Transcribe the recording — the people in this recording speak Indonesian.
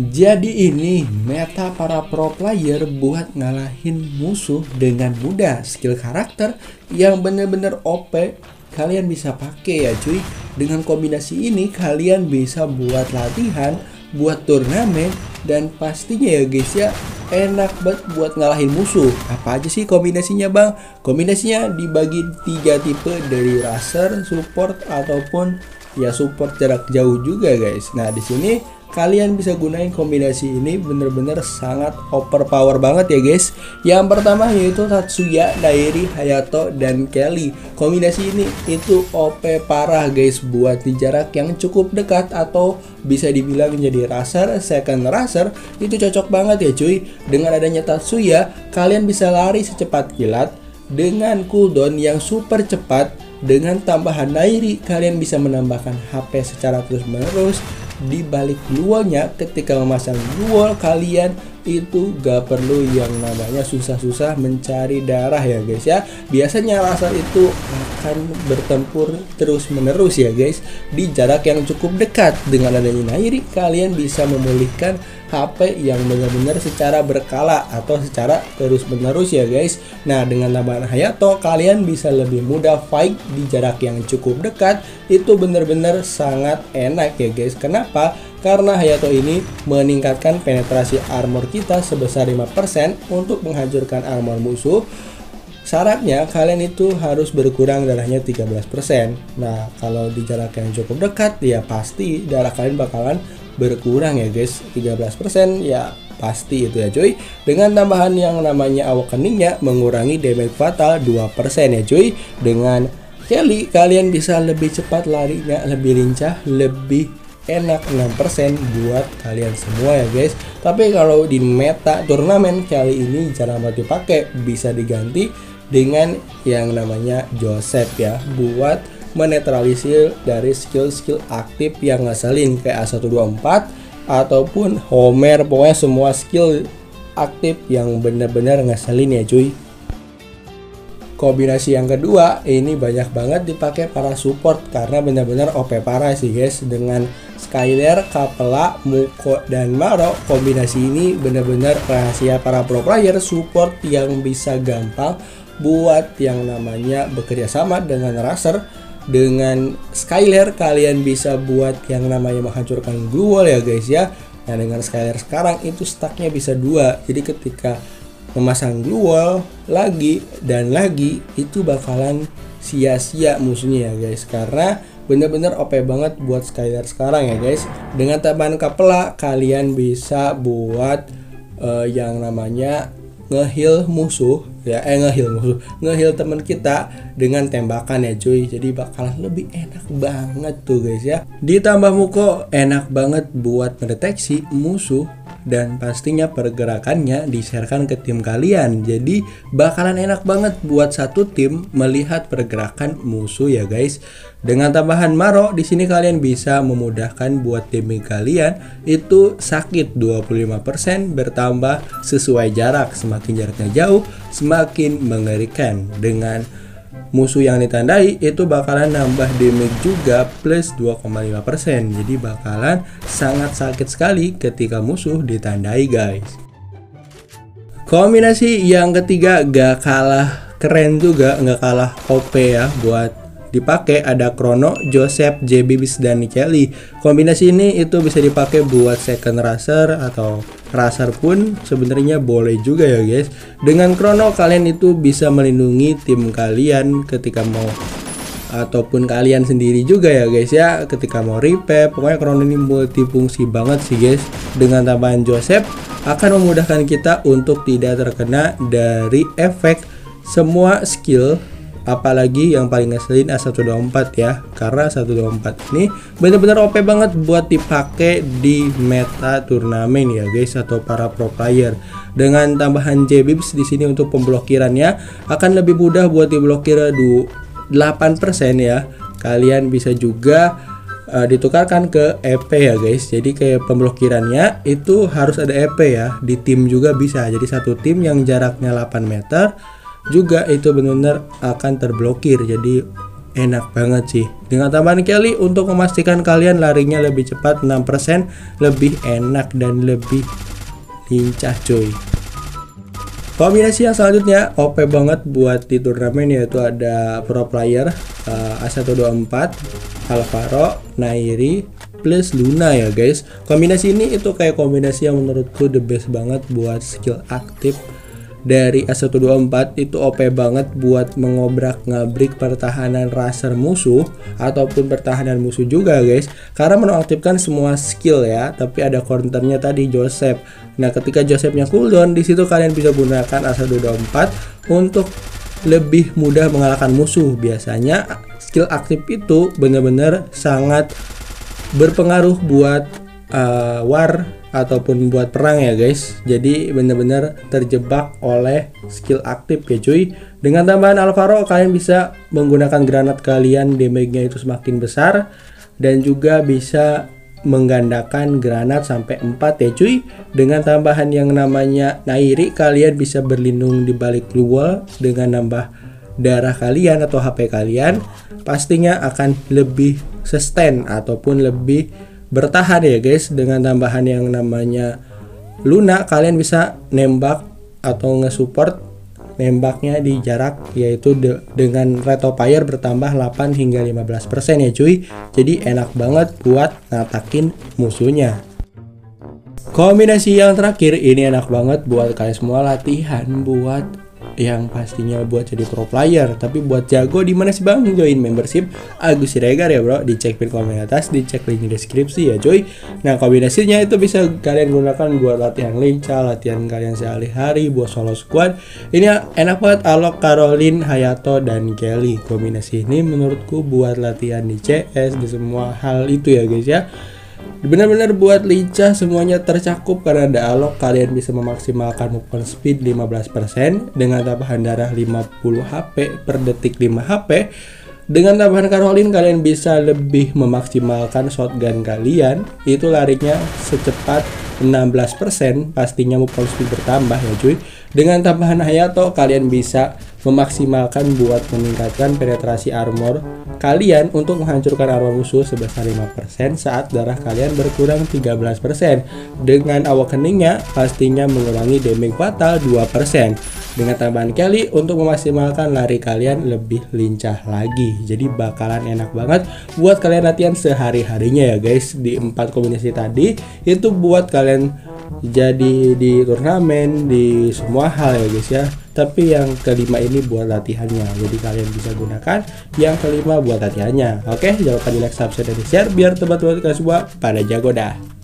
Jadi ini meta para pro player buat ngalahin musuh dengan mudah. Skill karakter yang bener-bener OP kalian bisa pakai ya cuy. Dengan kombinasi ini kalian bisa buat latihan buat turnamen dan pastinya ya guys ya enak banget buat ngalahin musuh. Apa aja sih kombinasinya bang? Kombinasinya dibagi tiga tipe dari racer support ataupun ya support jarak jauh juga guys. Nah di sini kalian bisa gunain kombinasi ini bener-bener sangat overpower banget ya guys. Yang pertama yaitu Tatsuya, Dairi, Hayato, dan Kelly. Kombinasi ini itu OP parah guys buat di jarak yang cukup dekat atau bisa dibilang jadi racer, second racer. Itu cocok banget ya cuy. Dengan adanya Tatsuya kalian bisa lari secepat kilat dengan cooldown yang super cepat. Dengan tambahan Dairi kalian bisa menambahkan HP secara terus menerus di balik dualnya ketika memasang dual kalian itu gak perlu yang namanya susah-susah mencari darah ya guys ya. Biasanya rasa itu akan bertempur terus menerus ya guys di jarak yang cukup dekat. Dengan adanya Nairi kalian bisa memulihkan HP yang benar-benar secara berkala atau secara terus menerus ya guys. Nah dengan tambahan Hayato kalian bisa lebih mudah fight di jarak yang cukup dekat. Itu benar-benar sangat enak ya guys. Kenapa karena Hayato ini meningkatkan penetrasi armor kita sebesar 5% untuk menghancurkan armor musuh Syaratnya kalian itu harus berkurang darahnya 13%. Nah, kalau di jarak yang cukup dekat ya pasti darah kalian bakalan berkurang ya guys. 13% ya pasti itu ya cuy. Dengan tambahan yang namanya awakeningnya mengurangi damage fatal 2% ya cuy. Dengan Kelly kalian bisa lebih cepat larinya, lebih lincah, lebih enak 6% buat kalian semua ya guys. Tapi kalau di meta turnamen kali ini jarang banget dipakai bisa diganti dengan yang namanya Joseph ya buat menetralisir dari skill-skill aktif yang ngeselin kayak A124 ataupun Homer. Pokoknya semua skill aktif yang benar-benar ngeselin ya cuy. Kombinasi yang kedua ini banyak banget dipakai para support karena benar-benar OP parah sih guys dengan Skyler, Kapela, Muko, dan Maro. Kombinasi ini benar-benar rahasia para pro player support yang bisa gampang buat yang namanya bekerja sama dengan Racer dengan Skyler kalian bisa buat yang namanya menghancurkan glue ya guys ya. Nah dengan Skyler sekarang itu stacknya bisa dua. Jadi ketika memasang glue lagi dan lagi itu bakalan sia-sia musuhnya ya guys. Karena bener-bener OP banget buat Skylar sekarang ya guys. Dengan tambahan kapela kalian bisa buat uh, yang namanya ngeheal musuh ya eh ngeheal musuh ngeheal teman kita dengan tembakan ya cuy. Jadi bakalan lebih enak banget tuh guys ya. Ditambah muko enak banget buat mendeteksi musuh dan pastinya pergerakannya diserahkan ke tim kalian. Jadi bakalan enak banget buat satu tim melihat pergerakan musuh ya guys. Dengan tambahan Maro di sini kalian bisa memudahkan buat tim kalian itu sakit 25% bertambah sesuai jarak. Semakin jaraknya jauh, semakin mengerikan dengan musuh yang ditandai itu bakalan nambah damage juga plus 2,5% jadi bakalan sangat sakit sekali ketika musuh ditandai guys kombinasi yang ketiga gak kalah keren juga gak kalah OP ya buat dipakai ada Chrono, Joseph, JB dan Nikeli. Kombinasi ini itu bisa dipakai buat second racer atau racer pun sebenarnya boleh juga ya guys. Dengan Chrono kalian itu bisa melindungi tim kalian ketika mau ataupun kalian sendiri juga ya guys ya ketika mau repair pokoknya Chrono ini multifungsi banget sih guys dengan tambahan Joseph akan memudahkan kita untuk tidak terkena dari efek semua skill apalagi yang paling ngeselin A124 ya karena A124 ini bener-bener OP banget buat dipakai di meta turnamen ya guys atau para pro player. Dengan tambahan JBIBS di sini untuk pemblokirannya akan lebih mudah buat diblokir 8% ya. Kalian bisa juga uh, ditukarkan ke EP ya guys. Jadi kayak pemblokirannya itu harus ada EP ya. Di tim juga bisa. Jadi satu tim yang jaraknya 8 meter juga itu benar-benar akan terblokir jadi enak banget sih. Dengan tambahan Kelly untuk memastikan kalian larinya lebih cepat 6%, lebih enak dan lebih lincah cuy. Kombinasi yang selanjutnya OP banget buat di turnamen yaitu ada pro player uh, A124, Alvaro, Nairi, plus Luna ya guys. Kombinasi ini itu kayak kombinasi yang menurutku the best banget buat skill aktif dari A124 itu OP banget buat mengobrak ngabrik pertahanan raser musuh ataupun pertahanan musuh juga guys. Karena menonaktifkan semua skill ya tapi ada counternya tadi Joseph. Nah ketika Josephnya cooldown di situ kalian bisa gunakan A124 untuk lebih mudah mengalahkan musuh. Biasanya skill aktif itu benar-benar sangat berpengaruh buat uh, war ataupun buat perang ya guys. Jadi benar-benar terjebak oleh skill aktif ya cuy. Dengan tambahan Alvaro kalian bisa menggunakan granat kalian damage-nya itu semakin besar dan juga bisa menggandakan granat sampai 4 ya cuy. Dengan tambahan yang namanya Nairi kalian bisa berlindung di balik wall dengan nambah darah kalian atau HP kalian pastinya akan lebih sustain ataupun lebih bertahan ya guys. Dengan tambahan yang namanya Luna kalian bisa nembak atau nge-support nembaknya di jarak yaitu de dengan rate of fire bertambah 8 hingga 15% ya cuy. Jadi enak banget buat ngatakin musuhnya. Kombinasi yang terakhir ini enak banget buat kalian semua latihan buat yang pastinya buat jadi pro player tapi buat jago di mana sih bang? Join membership Agus Siregar ya bro. Dicek pin komen atas dicek link deskripsi ya coy nah kombinasinya itu bisa kalian gunakan buat latihan lincah latihan kalian sehari-hari buat solo squad. Ini enak banget Alok Caroline Hayato dan Kelly. Kombinasi ini menurutku buat latihan di CS di semua hal itu ya guys ya Benar-benar buat lincah semuanya tercakup karena ada alok kalian bisa memaksimalkan movement speed 15% dengan tambahan darah 50 HP per detik 5 HP. Dengan tambahan Caroline kalian bisa lebih memaksimalkan shotgun kalian itu larinya secepat 16% pastinya movement speed bertambah ya cuy. Dengan tambahan Hayato kalian bisa memaksimalkan buat meningkatkan penetrasi armor kalian untuk menghancurkan armor musuh sebesar 5% saat darah kalian berkurang 13%. Dengan awakeningnya pastinya mengurangi damage fatal 2%. Dengan tambahan Kelly untuk memaksimalkan lari kalian lebih lincah lagi. Jadi bakalan enak banget buat kalian latihan sehari-harinya ya guys. Di empat kombinasi tadi itu buat kalian jadi di turnamen di semua hal ya guys ya. Tapi yang kelima ini buat latihannya. Jadi kalian bisa gunakan yang kelima buat latihannya. Oke jangan lupa di like subscribe dan share biar teman-teman kalian semua pada jago dah